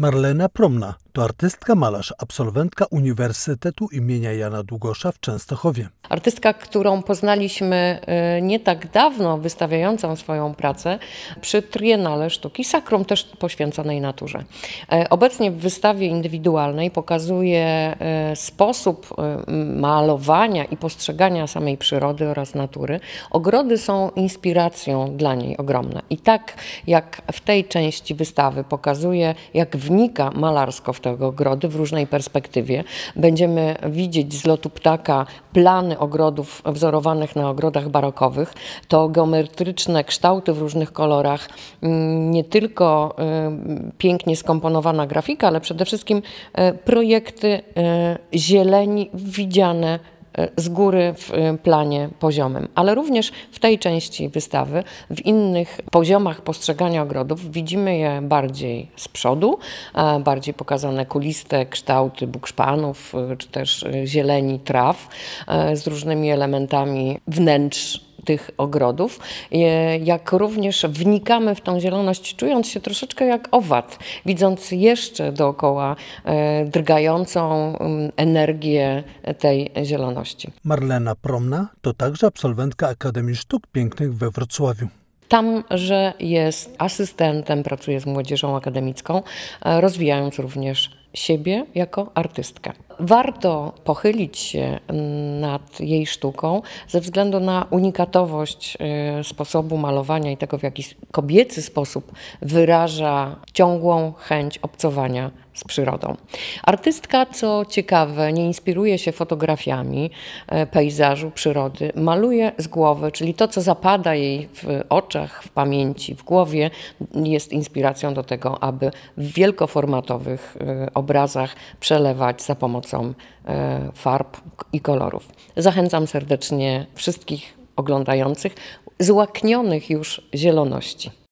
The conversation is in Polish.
Marlena Promna to artystka malarz, absolwentka Uniwersytetu imienia Jana Długosza w Częstochowie. Artystka, którą poznaliśmy y, nie tak dawno, wystawiającą swoją pracę przy Triennale Sztuki Sakrum, też poświęconej naturze. E, Obecnie w wystawie indywidualnej pokazuje e, sposób e, malowania i postrzegania samej przyrody oraz natury. Ogrody są inspiracją dla niej ogromne. I tak jak w tej części wystawy pokazuje, jak wnika malarsko w te ogrody w różnej perspektywie. Będziemy widzieć z lotu ptaka plany ogrodów wzorowanych na ogrodach barokowych. To geometryczne kształty w różnych kolorach, mm, nie tylko y, pięknie skomponowana grafika, ale przede wszystkim y, projekty y, zieleni widziane z góry w y, planie poziomym, ale również w tej części wystawy, w innych poziomach postrzegania ogrodów widzimy je bardziej z przodu, bardziej pokazane kuliste kształty bukszpanów, y, czy też y, zieleni traw z różnymi elementami wnętrz tych ogrodów, e, jak również wnikamy w tą zieloność, czując się troszeczkę jak owad, widząc jeszcze dookoła e, drgającą mm, energię tej zieloności. Marlena Promna to także absolwentka Akademii Sztuk Pięknych we Wrocławiu. Tam, że jest asystentem, pracuje z młodzieżą akademicką, e, rozwijając również siebie jako artystkę. Warto pochylić się nad jej sztuką ze względu na unikatowość e, sposobu malowania i tego, w jaki kobiecy sposób wyraża ciągłą chęć obcowania z przyrodą. Artystka, co ciekawe, nie inspiruje się fotografiami e, pejzażu, przyrody, maluje z głowy, czyli to, co zapada jej w oczach, w pamięci, w głowie, jest inspiracją do tego, aby w wielkoformatowych e, obrazach przelewać za pomocą e, farb i kolorów. Zachęcam serdecznie wszystkich oglądających, złaknionych już zieloności.